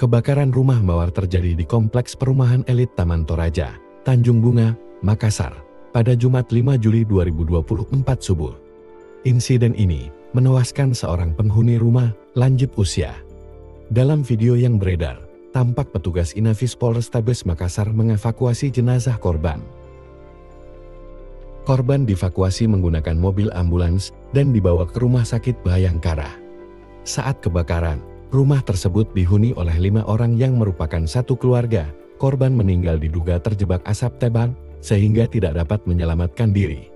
Kebakaran rumah mawar terjadi di kompleks perumahan elit Taman Toraja, Tanjung Bunga, Makassar, pada Jumat 5 Juli 2024 subuh. Insiden ini menewaskan seorang penghuni rumah lanjut usia. Dalam video yang beredar, tampak petugas Inafis Polrestabes Makassar mengevakuasi jenazah korban. Korban dievakuasi menggunakan mobil ambulans dan dibawa ke rumah sakit Bayangkara. Saat kebakaran, Rumah tersebut dihuni oleh lima orang yang merupakan satu keluarga. Korban meninggal diduga terjebak asap tebal, sehingga tidak dapat menyelamatkan diri.